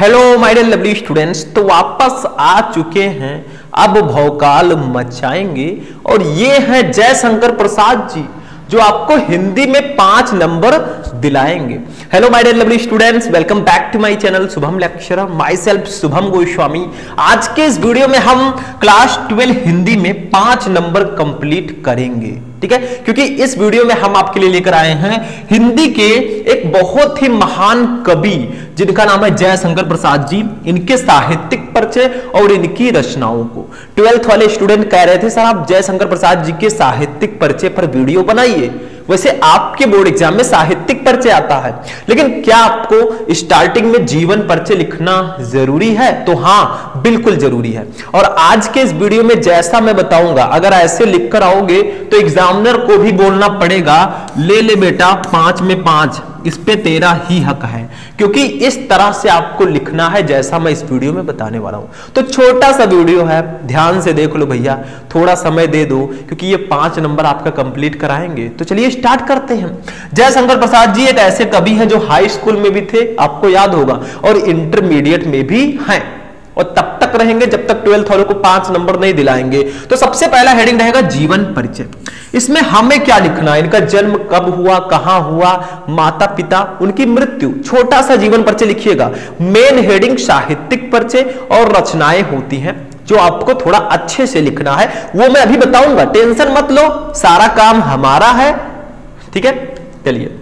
Hello my dear lovely students तो वापस आ चुके हैं। अब भौकाल मचाएँगे। और ये हैं जयशंकर प्रसाद जी। जो आपको हिंदी में पाँच number दिलाएँगे। Hello my dear lovely students welcome back to my channel Shubham lecturer myself Shubham Goswami आज के इस वीडियो में हम क्लास ट्वेल्व हिंदी में पाँच नंबर कंप्लीट करेंगे, ठीक है? क्योंकि इस वीडियो में हम आपके लिए लेकर आए हैं हिंदी के एक बहुत ही महान कवि, जिनका नाम है जयशंकर प्रसाद जी। इनके साहित्यिक परिचय और इनकी रचनाओं को। ट्वेल्थ वाले स्टूडेंट कह रहे थे सर आप जयशंकर प्रसाद जी के साहित्यिक परिचय पर वीडियो बनाइए। वैसे आपके बोर्ड एग्ज़ाम में साहित्यिक परिचय आता है। लेकिन क्या आपको स्टार्टिंग में जीवन परिचय लिखना ज़रूरी है? तो हाँ बिल्कुल ज़रूरी है। और आज के इस वीडियो में जैसा मैं बताऊँगा, अगर ऐसे लिखकर आओगे तो एग्जामिनर को भी बोलना पड़ेगा, ले ले बेटा, पाँच में पाँच। इस पे तेरा ही हक है। क्योंकि इस तरह से आपको लिखना है जैसा मैं इस वीडियो में बताने वाला हूँ। तो छोटा सा वीडियो है, ध्यान से देख लो भैया। थोड़ा समय दे दो, क्योंकि ये पाँच नंबर आपका कंप्लीट कराएँगे। तो चलिए स्टार्ट करते हैं। जयशंकर प्रसाद जी, एक ऐसे कवि हैं जो हाई स्कूल में भी थे, आपको याद होगा, और इंटरमीडिएट में भी हैं। और तब तक रहेंगे जब तक ट्वेल्थ वालों को पाँच नंबर नहीं दिलाएँगे। तो सबसे पहला हेडिंग रहेगा जीवन परिचय। इसमें हमें क्या लिखना है? इनका जन्म कब हुआ, कहाँ हुआ माता पिता उनकी मृत्यु। छोटा सा जीवन परिचय लिखिएगा। मेन हेडिंग साहित्यिक परिचय और रचनाएँ होती हैं, जो आपको थोड़ा अच्छे से लिखना है। वो मैं अभी बताऊँगा। टेंशन मत लो, सारा काम हमारा है। ठीक है? चलिए।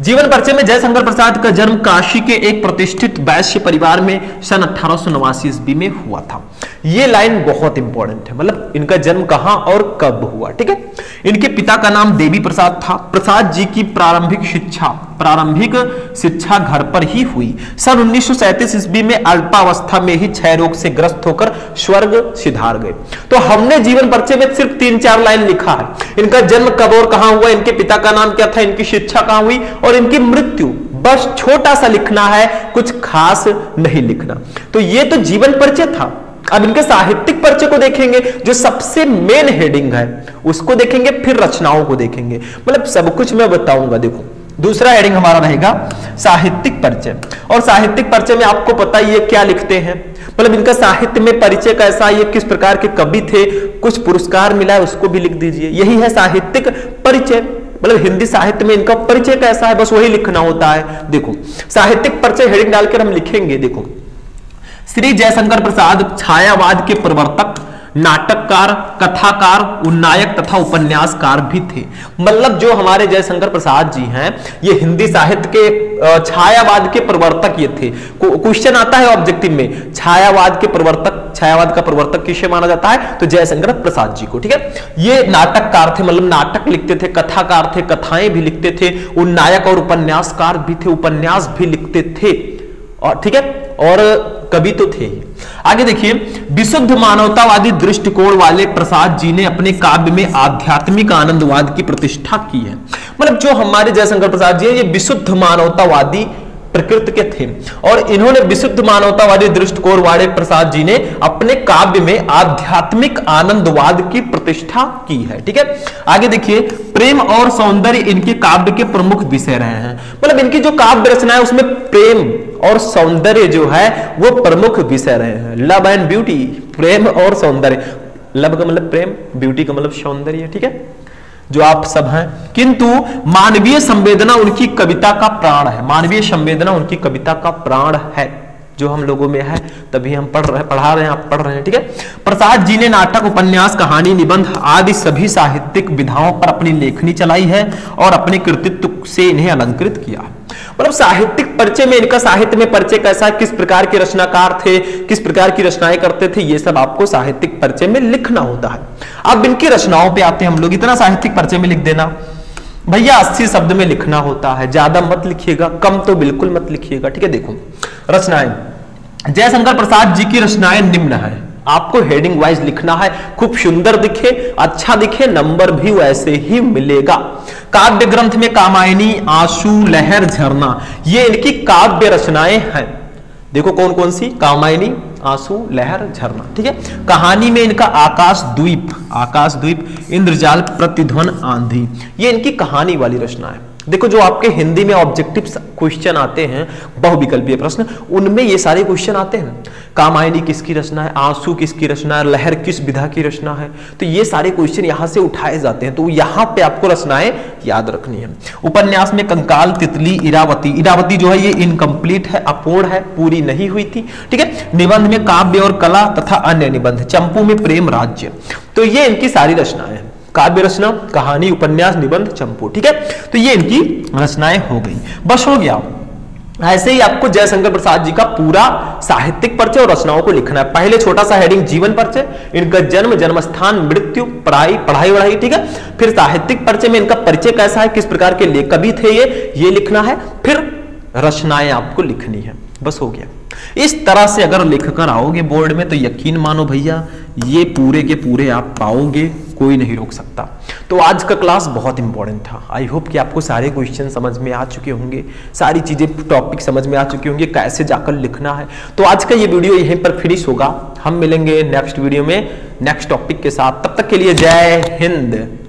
जीवन परिचय में जयशंकर प्रसाद का जन्म काशी के एक प्रतिष्ठित वैश्य परिवार में सन अठारह सौ नवासी ईस्वी में हुआ था। ये लाइन बहुत इंपॉर्टेंट है। मतलब इनका जन्म कहाँ और कब हुआ, ठीक है? इनके पिता का नाम देवी प्रसाद था। प्रसाद जी की प्रारंभिक शिक्षा प्रारंभिक शिक्षा घर पर ही हुई। सन उन्नीस सौ सैंतीस ईस्वी में अल्पावस्था में ही क्षय रोग से ग्रस्त होकर स्वर्ग सिधार गए। तो हमने जीवन परिचय में सिर्फ़ तीन चार लाइन लिखा है। इनका जन्म कब और कहाँ हुआ, इनके पिता का नाम क्या था, इनकी शिक्षा कहाँ हुई और इनकी मृत्यु। बस छोटा सा लिखना है, कुछ खास नहीं लिखना। तो ये तो जीवन परिचय था। अब इनके साहित्यिक परिचय को देखेंगे, जो सबसे मेन हेडिंग है, उसको देखेंगे, फिर रचनाओं को देखेंगे। मतलब सब कुछ मैं बताऊँगा, देखो। दूसरा हेडिंग हमारा रहेगा साहित्यिक परिचय। और साहित्यिक परिचय में आपको पता ही है क्या लिखते हैं। मतलब इनका साहित्य में परिचय कैसा ये किस प्रकार के कवि थे, कुछ पुरस्कार मिला है, उसको भी लिख दीजिए। यही है साहित्यिक परिचय। मतलब हिंदी साहित्य में इनका परिचय कैसा है, बस वही लिखना होता है। देखो, साहित्यिक परिचय हेडिंग डालकर हम लिखेंगे, देखो। श्री जयशंकर प्रसाद छायावाद के प्रवर्तक नाटककार, कथाकार, उन्नायक तथा उपन्यासकार भी थे। मतलब जो हमारे जयशंकर प्रसाद जी हैं, ये हिंदी साहित्य के छायावाद के प्रवर्तक ये थे। क्वेश्चन आता है ऑब्जेक्टिव में, छायावाद के प्रवर्तक, छायावाद का प्रवर्तक किसे माना जाता है? तो जयशंकर प्रसाद जी को, ठीक है? ये नाटककार थे मतलब नाटक लिखते थे, कथाकार थे, कथाएँ भी लिखते थे, उन्नायक और उपन्यासकार भी थे, उपन्यास भी लिखते थे। और, ठीक है? और कवि तो थे आगे देखिए, विशुद्ध मानवतावादी दृष्टिकोण वाले प्रसाद जी ने अपने काव्य में आध्यात्मिक आनंदवाद की प्रतिष्ठा की है। मतलब जो हमारे जयशंकर प्रसाद जी है, ये विशुद्ध मानवतावादी प्रकृति के थे। और इन्होंने विशुद्ध मानवतावादी दृष्टिकोण वाले प्रसाद जी ने अपने काव्य में आध्यात्मिक आनंदवाद की प्रतिष्ठा की है। ठीक है? आगे देखिए, प्रेम और सौंदर्य इनके काव्य के प्रमुख विषय रहे हैं। मतलब इनकी जो काव्य रचना है, उसमें प्रेम और सौंदर्य जो है, वो प्रमुख विषय रहे हैं। लव एंड ब्यूटी प्रेम और सौंदर्य। लव का मतलब प्रेम ब्यूटी का मतलब सौंदर्य, ठीक है? जो आप सब हैं। किंतु मानवीय संवेदना उनकी कविता का प्राण है। मानवीय संवेदना उनकी कविता का प्राण है, जो हम लोगों में है। तभी हम पढ़ रहे, पढ़ा रहे हैं, आप पढ़ रहे हैं, ठीक है? प्रसाद जी ने नाटक, उपन्यास, कहानी, निबंध आदि सभी साहित्यिक विधाओं पर अपनी लेखनी चलाई है और अपने कृतित्व से इन्हें अलंकृत किया। मतलब साहित्यिक परिचय में, इनका साहित्य में परिचय कैसा किस प्रकार के रचनाकार थे? किस प्रकार की रचनाएँ करते थे? ये सब आपको साहित्यिक परिचय में लिखना होता है। अब इनकी रचनाओं पे आते हैं हम लोग। इतना साहित्यिक परिचय में लिख देना। भैया अस्सी शब्द में लिखना होता है। ज़्यादा मत लिखिएगा। कम तो बिल्कुल मत लिखिएगा। ठीक है, देखो। रचनाएँ। जयशंकर प्रसाद जी की रचनाएँ निम्न है। आपको हेडिंग वाइज लिखना है, खूब सुंदर दिखे अच्छा दिखे नंबर भी वैसे ही मिलेगा। काव्य ग्रंथ में कामायनी, आँसू, लहर, झरना, ये इनकी काव्य रचनाएँ हैं। देखो कौन कौन सी? कामायनी, आँसू, लहर, झरना, ठीक है? कहानी में इनका आकाश द्वीप आकाश द्वीप, इंद्रजाल प्रतिध्वन आंधी, ये इनकी कहानी वाली रचना है। देखो, जो आपके हिंदी में ऑब्जेक्टिव क्वेश्चन आते हैं, बहुविकल्पीय प्रश्न, उनमें ये सारे क्वेश्चन आते हैं कामायनी किसकी रचना है? आँसू किसकी रचना है? लहर किस विधा की रचना है? तो ये सारे क्वेश्चन यहाँ से उठाए जाते हैं। तो यहाँ पे आपको रचनाएँ याद रखनी है। उपन्यास में कंकाल, तितली, इरावती। इरावती जो है, ये इनकम्प्लीट है, अपूर्ण है, पूरी नहीं हुई थी। ठीक है? निबंध में काव्य और कला तथा अन्य निबंध। चंपू में प्रेम राज्य। तो ये इनकी सारी रचनाएँ हैं। काव्य रचना, कहानी, उपन्यास, निबंध, चंपू, ठीक है? तो ये इनकी रचनाएँ हो गई। बस हो गया। ऐसे ही आपको जयशंकर प्रसाद जी का पूरा साहित्यिक परिचय और रचनाओं को लिखना है। पहले छोटा सा हेडिंग जीवन परिचय, इनका जन्म जन्म स्थान मृत्यु, पढ़ाई पढ़ाई, वढ़ाई, ठीक है? फिर साहित्यिक परिचय में इनका परिचय कैसा है, किस प्रकार के कवि थे ये ये लिखना है। फिर रचनाएँ आपको लिखनी है। बस हो गया। इस तरह से अगर लिखकर आओगे बोर्ड में तो यकीन मानो भैया ये पूरे के पूरे आप पाओगे, कोई नहीं रोक सकता। तो आज का क्लास बहुत इंपॉर्टेंट था। आई होप कि आपको सारे क्वेश्चन समझ में आ चुके होंगे, सारी चीज़ें टॉपिक समझ में आ चुके होंगे, कैसे जाकर लिखना है। तो आज का ये वीडियो यहीं पर फिनिश होगा। हम मिलेंगे नेक्स्ट वीडियो में नेक्स्ट टॉपिक के साथ। तब तक के लिए जय हिंद।